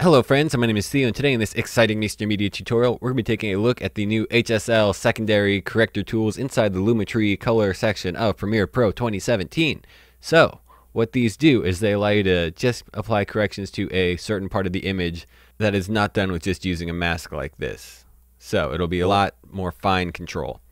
Hello friends, my name is Theo and today in this exciting Miesner Media tutorial, we're going to be taking a look at the new HSL secondary corrector tools inside the Lumetri color section of Premiere Pro 2017. So, what these do is they allow you to just apply corrections to a certain part of the image that is not done with just using a mask like this. So, it'll be a lot more fine control.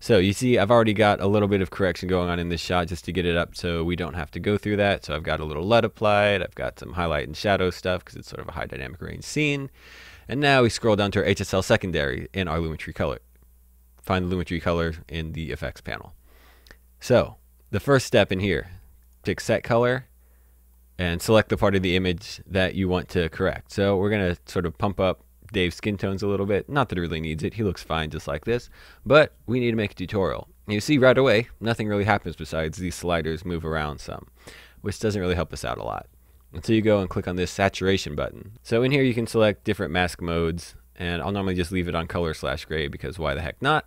So you see I've already got a little bit of correction going on in this shot just to get it up so we don't have to go through that. So I've got a little LUT applied, I've got some highlight and shadow stuff because it's sort of a high dynamic range scene. And now we scroll down to our HSL secondary in our Lumetri color. Find the Lumetri color in the effects panel. So the first step in here, pick set color and select the part of the image that you want to correct. So we're going to sort of pump up Dave's skin tones a little bit. Not that it really needs it. He looks fine just like this. But we need to make a tutorial. You see right away, nothing really happens besides these sliders move around some, which doesn't really help us out a lot. Until you go and click on this saturation button. So in here you can select different mask modes, and I'll normally just leave it on color slash gray because why the heck not?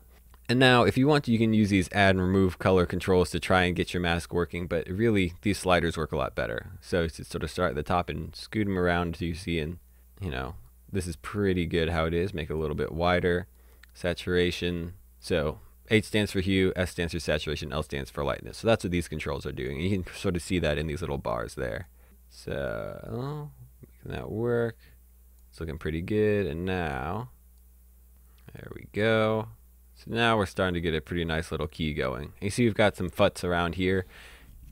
And now, if you want to, you can use these add and remove color controls to try and get your mask working, but really, these sliders work a lot better. So just sort of start at the top and scoot them around until you see, and you know, this is pretty good how it is. Make it a little bit wider. Saturation. So H stands for hue, S stands for saturation, L stands for lightness. So that's what these controls are doing. You can sort of see that in these little bars there. So making that work. It's looking pretty good. And now, there we go. So now we're starting to get a pretty nice little key going. You see we've got some futs around here.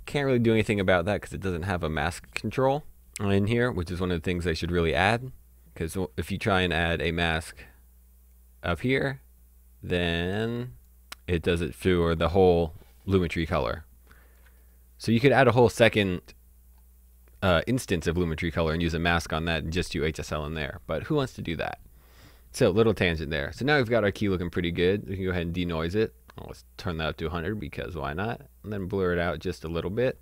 Can't really do anything about that because it doesn't have a mask control in here, which is one of the things they should really add because if you try and add a mask up here, then it does it for the whole Lumetri color. So you could add a whole second uh, instance of Lumetri color and use a mask on that and just do HSL in there. But who wants to do that? So little tangent there. So now we've got our key looking pretty good. We can go ahead and denoise it. let's turn that up to 100 because why not? And then blur it out just a little bit.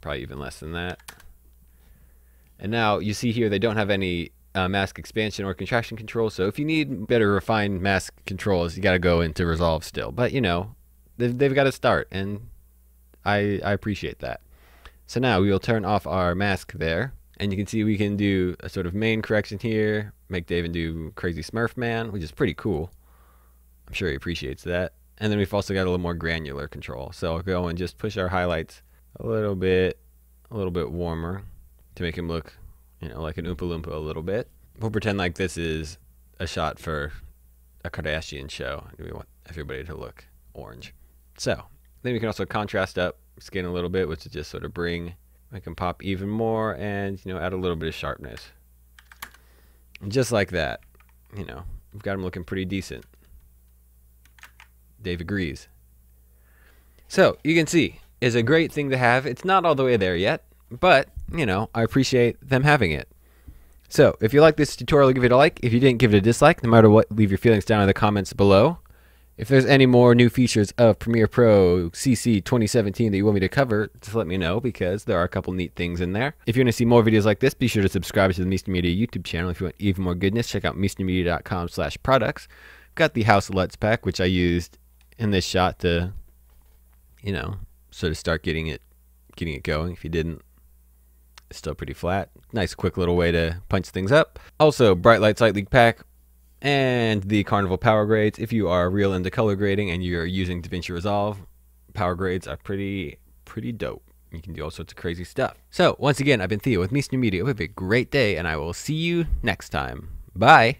Probably even less than that. And now you see here they don't have any uh, mask expansion or contraction control. So if you need better refined mask controls, you got to go into Resolve still. But you know, they've, they've got to start, and I, I appreciate that. So now we will turn off our mask there, and you can see we can do a sort of main correction here, make David do Crazy Smurf Man, which is pretty cool. I'm sure he appreciates that. And then we've also got a little more granular control. So I'll go and just push our highlights a little bit, a little bit warmer to make him look, you know, like an Oompa Loompa a little bit. We'll pretend like this is a shot for a Kardashian show. and We want everybody to look orange. So then we can also contrast up skin a little bit, which is just sort of bring, make him pop even more and, you know, add a little bit of sharpness. And just like that, you know, we've got him looking pretty decent. Dave agrees. So you can see, is a great thing to have. It's not all the way there yet, but you know, I appreciate them having it. So, if you like this tutorial, give it a like. If you didn't, give it a dislike. No matter what, leave your feelings down in the comments below. If there's any more new features of Premiere Pro CC 2017 that you want me to cover, just let me know because there are a couple neat things in there. If you want to see more videos like this, be sure to subscribe to the Miesner Media YouTube channel. If you want even more goodness, check out miesnermedia.com slash products. Got the House LUTs pack, which I used in this shot to, you know, sort of start getting it, getting it going. If you didn't, still pretty flat. Nice quick little way to punch things up. Also, Bright Lights Light Leak Pack and the Carnival Power Grades. If you are real into color grading and you're using DaVinci Resolve, power grades are pretty, pretty dope. You can do all sorts of crazy stuff. So, once again, I've been Theo with Miesner Media. Have a great day, and I will see you next time. Bye.